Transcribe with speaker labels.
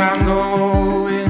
Speaker 1: I'm going